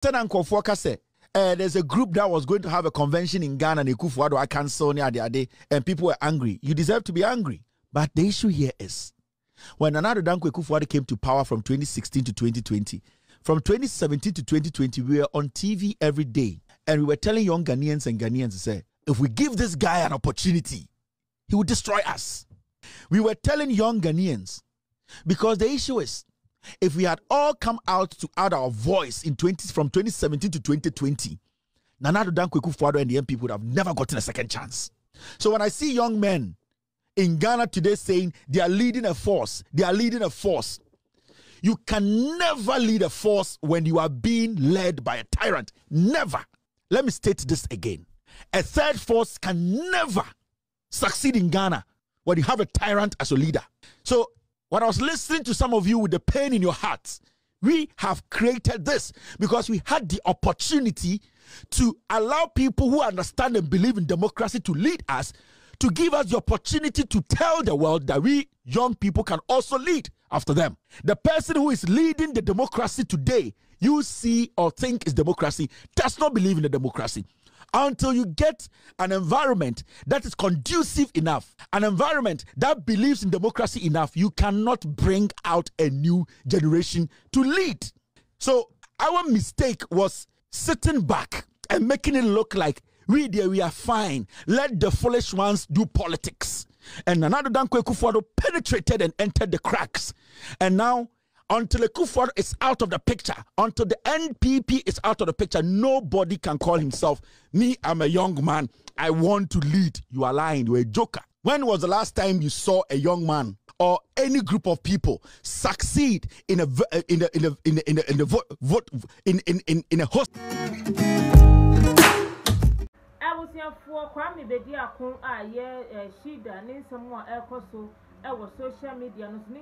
Tena Nkwofuoka said, uh, there's a group that was going to have a convention in Ghana, and Akufo-Addo, I cancel and people were angry. You deserve to be angry. But the issue here is when Nana Dankwa Akufo-Addo came to power from 2016 to 2020, from 2017 to 2020, we were on TV every day and we were telling young Ghanaians and Ghanaians to say, if we give this guy an opportunity, he will destroy us. We were telling young Ghanaians because the issue is if we had all come out to add our voice in 20 from 2017 to 2020, Nana Dankwa Akufo-Addo and the NPP would have never gotten a second chance. So when I see young men in Ghana today saying they are leading a force, they are leading a force you can never lead a force when you are being led by a tyrant. Never. Let me state this again. A third force can never succeed in Ghana when you have a tyrant as a leader. So, when I was listening to some of you with the pain in your hearts, we have created this because we had the opportunity to allow people who understand and believe in democracy to lead us, to give us the opportunity to tell the world that we young people can also lead after them. The person who is leading the democracy today, you see or think is democracy, does not believe in the democracy. Until you get an environment that is conducive enough, an environment that believes in democracy enough, you cannot bring out a new generation to lead. So, our mistake was sitting back and making it look like we there we are fine. Let the foolish ones do politics. And another Dankwa Kufuor penetrated and entered the cracks. And now, until Kufuor is out of the picture, until the NPP is out of the picture, nobody can call himself, me, I'm a young man, I want to lead. You are lying, you're a joker. When was the last time you saw a young man or any group of people succeed in a uh, in a in a in a in a, in a vote, vote in in in in a host? abusuafoɔ kwame bedi ako a yɛ ɛ uh, shida ne nsɛm a ɛrekɔ so ɛwɔ social media no so ne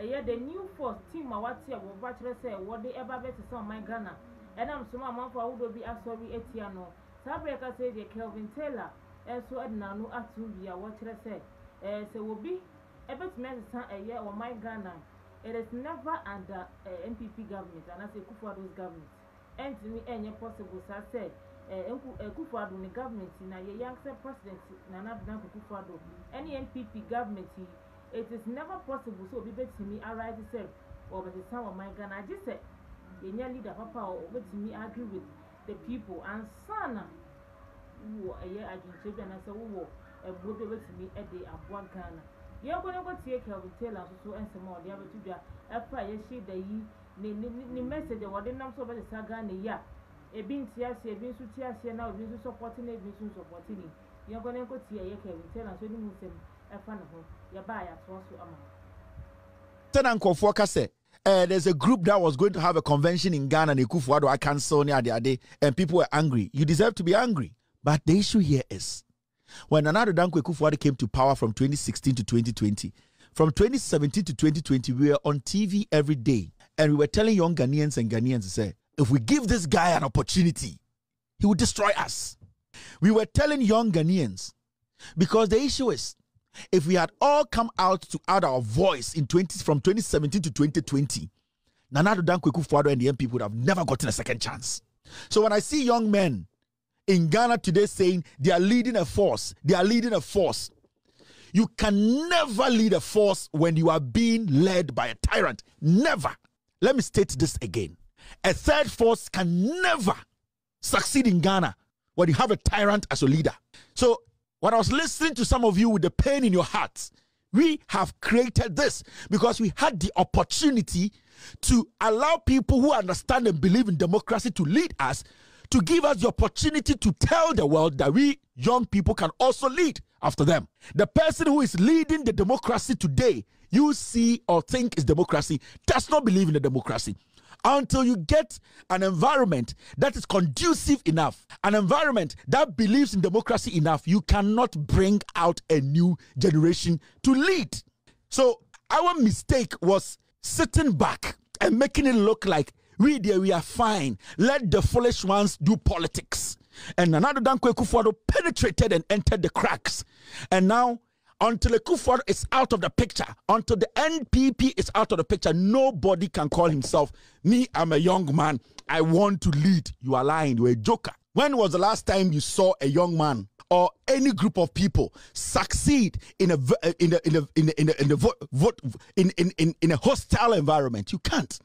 ɛyɛ the new force team a wate a wɔba kyerɛ sɛ wɔde ɛba bɛsesa ɔman ghana. Ɛnam so ma amanfo ahodoɔ bi asɔre atia no. Saa bere kasa yi deɛ kelvin taylor ɛnso ɛde n'ano ato bi a wɔkyerɛ sɛ ɛɛ sɛ obi ɛbɛtumi asesa ɛyɛ ɔman ghana. It is never under uh, npp government anaasɛ ekufuado's government. Ɛntumi ɛnyɛ possible saa sɛ ekufuado ne government na yɛyɛ ankasa president nana addo dankwa ekufuado ɛne npp government yi it is never possible sɛ obi bɛtumi arrive sɛ ɔbɛsesa wɔ man ghana agye sɛ yɛnya leader papa a ɔbɛtumi agree with the people ansana wɔ ɛyɛ adwinkyerɛ bi anaasɛ wowɔ ɛboɔ bi a ɔbɛtumi ɛde aboa ghana. Yɛnkɔ ne nkɔtie kelvin taylor nso so nsɛm a ɔde abɛto dwa ɛfa yɛhyɛ da yi ne ne ne message a wɔde nam so ɔbɛsesa ghana yi a ebi nte ase ebi nso te ase na obi nso sɔpɔte na ebi nso nsɔpɔte ni yɛn kɔ ne nko tie ɛyɛ kɛrin tɛ na so ne mu nsɛm ɛfa ne ho uh, there's a group that was going to have a convention in Ghana and Akufo-Addo I cancel ne ade ade and people were angry. You deserve to be angry. But the issue here is when Nana Dankwa Akufo-Addo came to power from 2016 to 2020, from 2017 to 2020, we were on TV every day and we were telling young Ghanaians and Ghanaians to say, if we give this guy an opportunity, he will destroy us. We were telling young Ghanaians because the issue is if we had all come out to add our voice in 20 from 2017 to 2020, Nana Dankwa Akufo-Addo and the NPP would have never gotten a second chance. So when I see young men in Ghana today saying they are leading a force, they are leading a force. You can never lead a force when you are being led by a tyrant. Never. Let me state this again. A third force can never succeed in Ghana when you have a tyrant as a leader. So, when I was listening to some of you with the pain in your hearts, we have created this because we had the opportunity to allow people who understand and believe in democracy to lead us, to give us the opportunity to tell the world that we young people can also lead after them. The person who is leading the democracy today, you see or think is democracy, does not believe in the democracy until you get an environment that is conducive enough, an environment that believes in democracy enough, you cannot bring out a new generation to lead. So, our mistake was sitting back and making it look like we there we are fine. Let the foolish ones do politics. And another Dankwa Kufuor penetrated and entered the cracks. And now until Akufo is out of the picture, until the NPP is out of the picture, nobody can call himself, me, I'm a young man, I want to lead. You are lying, you're a joker. When was the last time you saw a young man or any group of people succeed in a in a in a in a, in a, in a in, in, in, in a hostile environment? You can't.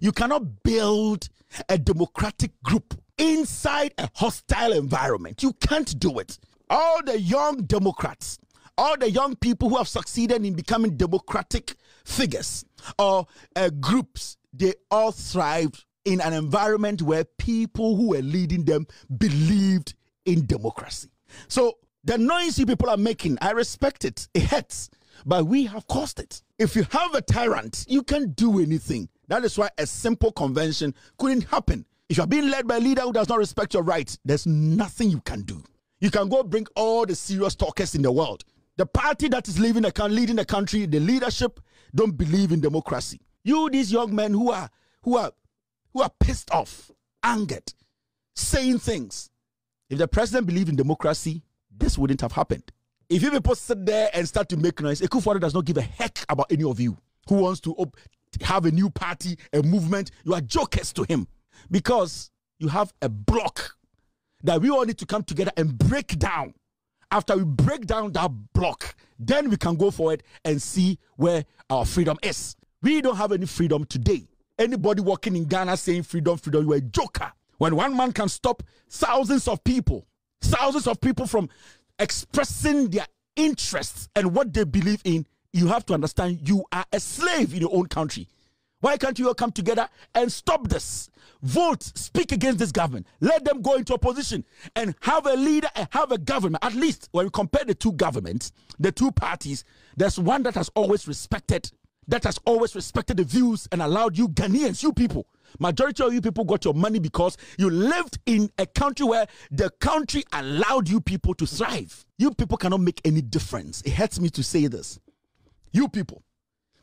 You cannot build a democratic group inside a hostile environment. You can't do it. All the young Democrats all the young people who have succeeded in becoming democratic figures or uh, groups, they all thrived in an environment where people who were leading them believed in democracy. So the noise you people are making, I respect it. It hurts, but we have caused it. If you have a tyrant, you can't do anything. That is why a simple convention couldn't happen. If you're being led by a leader who does not respect your rights, there's nothing you can do. You can go bring all the serious talkers in the world. The party that is leading the, leading the country, the leadership, don't believe in democracy. You, these young men who are who are who are pissed off, angered, saying things. If the president believed in democracy, this wouldn't have happened. If you people sit there and start to make noise, Ekufuor does not give a heck about any of you who wants to op- have a new party, a movement. You are jokers to him because you have a block that we all need to come together and break down after we break down that block, then we can go forward and see where our freedom is. We don't have any freedom today. Anybody walking in Ghana saying freedom, freedom, you're a joker. When one man can stop thousands of people, thousands of people from expressing their interests and what they believe in, you have to understand you are a slave in your own country. Why can't you all come together and stop this? Vote, speak against this government. Let them go into opposition and have a leader and have a government. At least when we compare the two governments, the two parties, there's one that has always respected, that has always respected the views and allowed you Ghanaians, you people. Majority of you people got your money because you lived in a country where the country allowed you people to thrive. You people cannot make any difference. It hurts me to say this. You people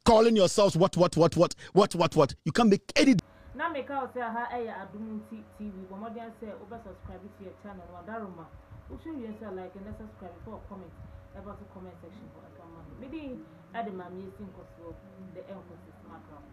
calling yourselves what, what, what, what, what, what, what. You can't make any. na ha adum subscribe to your channel like subscribe comment comment section ɛde maame yɛsi nkɔsoɔ the ɛnkɔsi smart rap